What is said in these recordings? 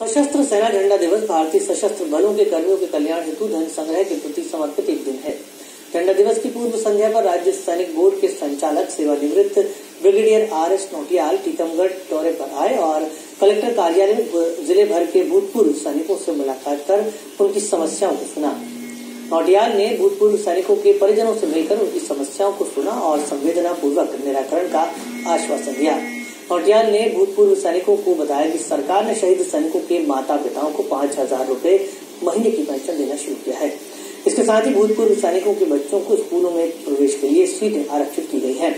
सशस्त्र सेना झंडा दिवस भारतीय सशस्त्र बलों के कर्मियों के कल्याण हेतु धन संग्रह के प्रति समर्पित एक दिन है। झंडा दिवस की पूर्व संध्या पर राज्य सैनिक बोर्ड के संचालक सेवानिवृत्त brigadier R S Notiyal, Tikamgarh दौरे पर आए और कलेक्टर कार्यालय में ज़िले भर के भूतपूर्व सैनिकों से मुलाकात कर उनकी समस्याओं को सुना। नोटियाल ने भूतपूर्व सैनिकों के परिजनों से मिलकर उनकी समस्याओं को सुना और संवेदना पूर्वक निराकरण का आश्वासन दिया। पटियाल ने भूतपूर्व सैनिकों को बताया कि सरकार ने शहीद सैनिकों के माता पिताओं को पाँच हज़ार रूपए महीने की पेंशन देना शुरू किया है। इसके साथ ही भूतपूर्व सैनिकों के बच्चों को स्कूलों में प्रवेश के लिए सीटें आरक्षित की गई है।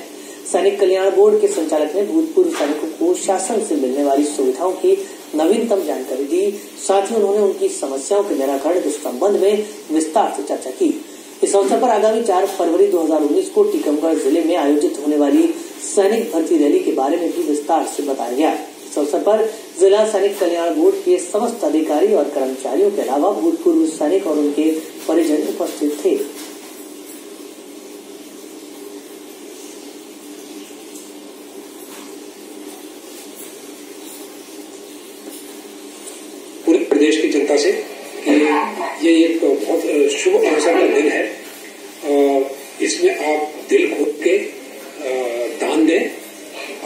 सैनिक कल्याण बोर्ड के संचालक ने भूतपूर्व सैनिकों को शासन से मिलने वाली सुविधाओं की नवीनतम जानकारी दी। साथ ही उन्होंने उनकी समस्याओं के निराकरण के संबंध में विस्तार से चर्चा की। इस अवसर पर आगामी चार फरवरी 2019 को टीकमगढ़ ज़िले में आयोजित होने वाली सैनिक भर्ती रैली के बारे में भी विस्तार से बताया गया। इस अवसर पर जिला सैनिक कल्याण बोर्ड के समस्त अधिकारी और कर्मचारियों के अलावा भूतपूर्व सैनिक और उनके परिजन उपस्थित थे। पूरे प्रदेश की जनता से कि ये एक बहुत शुभ अवसर का दिन है। इसमें आप दान दें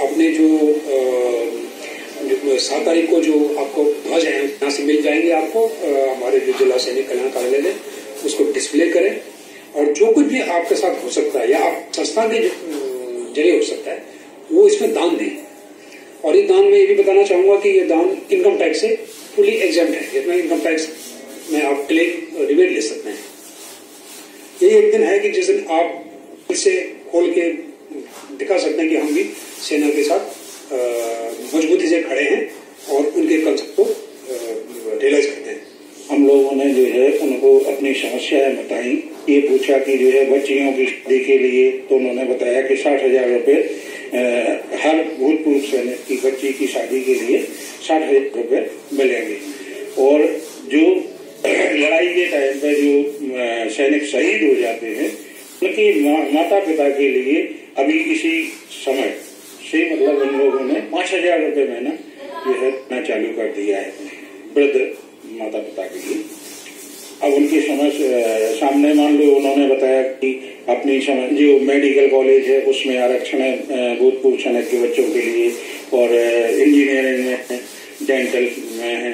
अपने जो सात तारीख को जो आपको ध्वज है, यहाँ से मिल जाएँगे आपको हमारे जो जिला सैनिक कल्याण कार्यालय में, उसको डिस्प्ले करें। और जो कुछ भी आपके साथ हो सकता है, या आप संस्था के ज़रिए हो सकता है, वो इसमें दान दें। और ये दान में ये भी बताना चाहूँगा कि ये दान इनकम टैक्स से फुली एग्ज़ाम है। जितना इनकम टैक्स में आप क्लेम रिबेट ले सकते हैं। ये एक दिन है कि जिस दिन आप इसे खोल के दिखा सकते हैं कि हम भी सेना के साथ मजबूती से खड़े हैं और उनके कंसेप्ट को रियलाइज़ करते हैं। हम लोगों ने जो है उनको अपनी समस्याएँ बताई। ये पूछा कि जो है बच्चियों की शादी के लिए तो उन्होंने बताया कि साठ हज़ार रुपये हर भूतपूर्व सैनिक की, बच्ची की शादी के लिए साठ हज़ार रुपये मिलेंगे। और जो लड़ाई के टाइम पे जो सैनिक शहीद हो जाते हैं उनके माता पिता के लिए अभी इसी समय से मतलब उन लोगों ने पाँच हज़ार रुपये महीना जो है चालू कर दिया है वृद्ध माता पिता के लिए। अब उनकी समझ सामने मान लो उन्होंने बताया कि अपनी समझ जो मेडिकल कॉलेज है, उसमें आरक्षण है भूतपूर्व सैनिक के बच्चों के लिए और इंजीनियरिंग में डेंटल में है